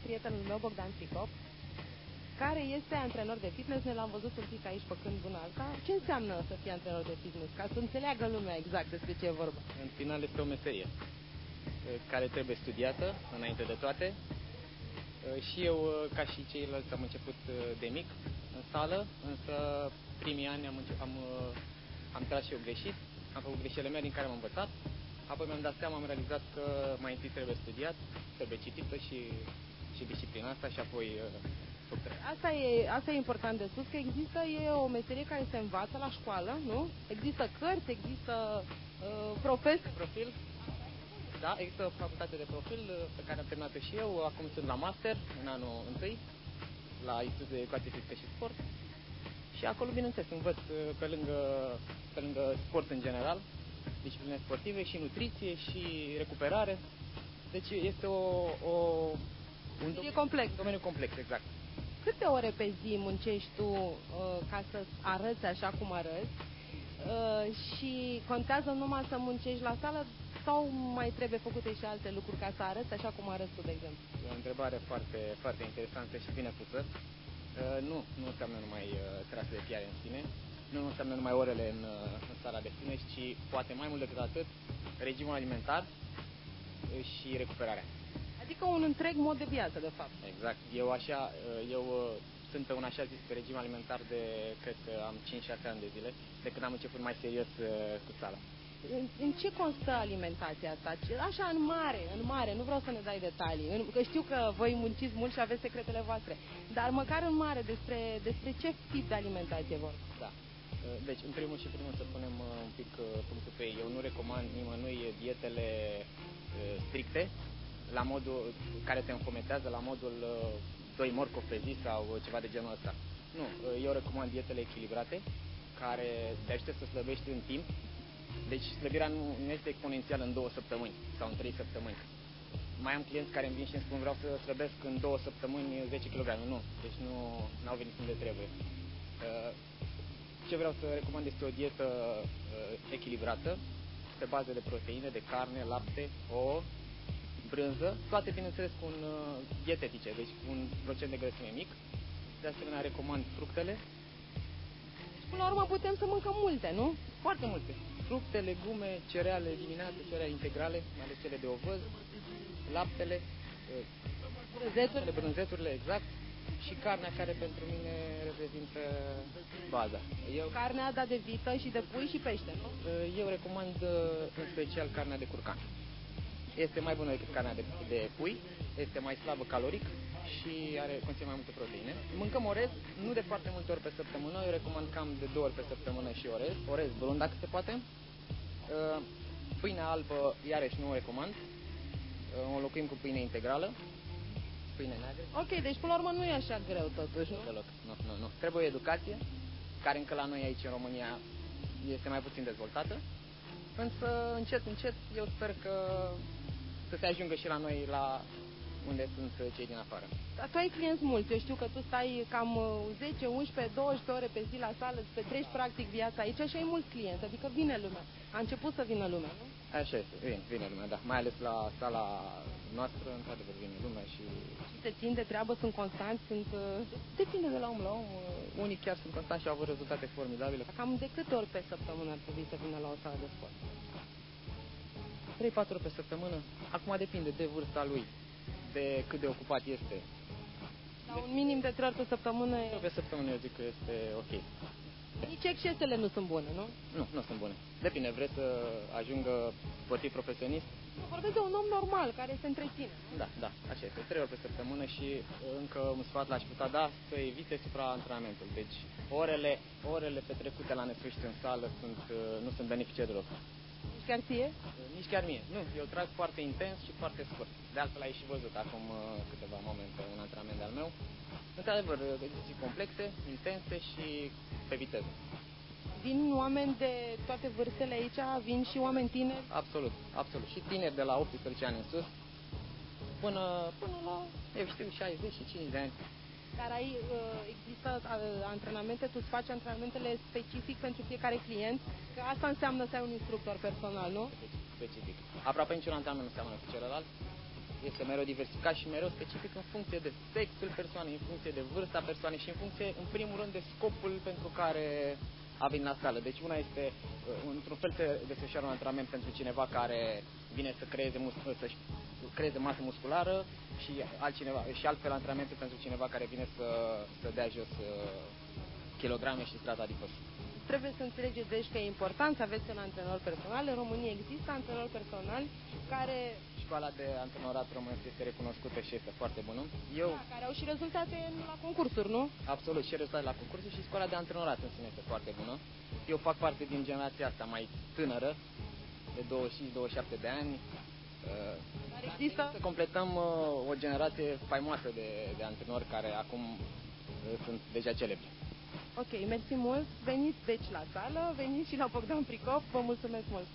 la prietenul meu, Bogdan Tricop, care este antrenor de fitness. Ne l-am văzut un pic aici făcând una alta. Ce înseamnă să fii antrenor de fitness? Ca să înțeleagă lumea exact despre ce e vorba. În final este o meserie uh, care trebuie studiată înainte de toate. Uh, și eu, uh, ca și ceilalți, am început de mic în sală, însă primii ani am, am, am tras și eu greșit, am făcut greșelile mele din care am învățat, apoi mi-am dat seama, am realizat că mai întâi trebuie studiat, trebuie citită și, și disciplina asta și apoi Asta e, asta e important de spus, că există e o meserie care se învață la școală, nu? Există cărți, există uh, profesii. Profil. Da, există o facultate de profil uh, pe care am terminat și eu. Acum sunt la master, în anul întâi, la Institutul de Educație Fizică și Sport. Și acolo, bineînțeles, învăț uh, pe lângă, pe lângă sport în general, discipline sportive și nutriție și recuperare. Deci este o, o un domeniu complex. domeniu complex, exact câte ore pe zi muncești tu uh, ca să arăți așa cum arăți uh, și contează numai să muncești la sală sau mai trebuie făcute și alte lucruri ca să arăți așa cum arăți tu, de exemplu? E o întrebare foarte, foarte interesantă și bine pusă. Uh, nu, nu înseamnă numai uh, trase de fiare în sine, nu înseamnă numai orele în, uh, în sala de fitness, ci poate mai mult decât atât regimul alimentar uh, și recuperarea. Adică un întreg mod de viață, de fapt. Exact. Eu așa, eu sunt pe un așa zis regim alimentar de, cred că am 5-6 ani de zile, de când am început mai serios uh, cu sala. În, în ce constă alimentația asta? Așa, în mare, în mare, nu vreau să ne dai detalii, în, că știu că voi munciți mult și aveți secretele voastre, dar măcar în mare, despre, despre ce tip de alimentație vor? Da. Deci, în primul și primul să punem un pic punctul pe ei. Eu nu recomand nimănui dietele stricte, la modul care te înfometează, la modul uh, doi morcovi pe zi sau ceva de genul ăsta. Nu, uh, eu recomand dietele echilibrate, care te ajută să slăbești în timp. Deci slăbirea nu, nu este exponențială în două săptămâni sau în trei săptămâni. Mai am clienți care îmi vin și îmi spun vreau să slăbesc în două săptămâni 10 kg. Nu, deci nu au venit unde trebuie. Uh, ce vreau să recomand este o dietă echilibrată, pe bază de proteine, de carne, lapte, ouă, brânză, toate bineînțeles cu un uh, dietetice, deci cu un procent de grăsime mic. De asemenea, recomand fructele. Până la urmă putem să mâncăm multe, nu? Foarte multe. Fructe, legume, cereale dimineață, cereale integrale, mai ales cele de ovăz, laptele, uh, brânzeturile, brânzeturile, exact, și carnea care pentru mine reprezintă baza. Eu, carnea da de vită și de pui și pește, nu? Uh, eu recomand în special carnea de curcan este mai bună decât carnea de, de pui, este mai slabă caloric și are conține mai multe proteine. Mâncăm orez, nu de foarte multe ori pe săptămână, eu recomand cam de două ori pe săptămână și orez, orez brun dacă se poate. Uh, pâinea albă, iarăși nu o recomand, uh, o înlocuim cu pâine integrală, pâine neagră. Ok, deci până la urmă nu e așa greu totuși, nu? Deloc, nu, nu, nu. Trebuie educație, care încă la noi aici în România este mai puțin dezvoltată, însă încet, încet eu sper că să se ajungă și la noi la unde sunt cei din afară. Dar tu ai clienți mulți, eu știu că tu stai cam 10, 11, 12 ore pe zi la sală, îți petreci practic viața aici și ai mulți clienți, adică vine lumea. A început să vină lumea, nu? Așa este, vine, vine lumea, da. Mai ales la sala noastră, într-adevăr, vine lumea și... Și te țin de treabă, sunt constanți, sunt... Uh, depinde de la om la om. Uh, unii chiar sunt constanți și au avut rezultate formidabile. Cam de câte ori pe săptămână ar trebui să vină la o sală de sport? 3-4 ori pe săptămână. Acum depinde de vârsta lui, de cât de ocupat este. La un minim de 3 ori pe săptămână e... Pe săptămână eu zic că este ok. Nici excesele nu sunt bune, nu? Nu, nu sunt bune. Depinde, vreți să ajungă sportiv profesionist? Vorbesc de un om normal care se întreține. Da, da, așa este. Trei ori pe săptămână și încă un sfat l-aș putea da să evite supraantrenamentul. Deci orele, orele petrecute la nesfârșit în sală sunt, nu sunt benefice deloc. Nici chiar ție? Nici chiar mie. Nu, eu trag foarte intens și foarte scurt. De altfel ai și văzut acum uh, câteva momente un antrenament al meu. Într-adevăr, exerciții complexe, intense și pe viteză. Vin oameni de toate vârstele aici? Vin și oameni tineri? Absolut, absolut. Și tineri de la 18 ani în sus până, până la, eu știu, 65 de ani. Dar ai, uh, există uh, antrenamente, tu îți faci antrenamentele specific pentru fiecare client, că asta înseamnă să ai un instructor personal, nu? Specific. Aproape niciun antrenament nu seamănă cu celălalt. este mereu diversificat și mereu specific în funcție de sexul persoanei, în funcție de vârsta persoanei și în funcție, în primul rând, de scopul pentru care a venit la sală. Deci una este, uh, într-un fel se desfășoară un antrenament pentru cineva care vine să creeze, mus- să creeze masă musculară și, altcineva, și altfel antrenamentul pentru cineva care vine să, să dea jos uh, kilograme și strat adipos. Trebuie să înțelegeți deci că e important să aveți un antrenor personal. În România există antrenor personal care școala de antrenorat românesc este recunoscută și este foarte bună. Eu, da, care au și rezultate la concursuri, nu? Absolut, și rezultate la concursuri și școala de antrenorat în sine este foarte bună. Eu fac parte din generația asta mai tânără, de 25-27 de ani. Dar există... Să completăm uh, o generație faimoasă de, de antrenori care acum uh, sunt deja celebri. Ok, mersi mult. Veniți deci la sală, veniți și la Bogdan Pricop. Vă mulțumesc mult.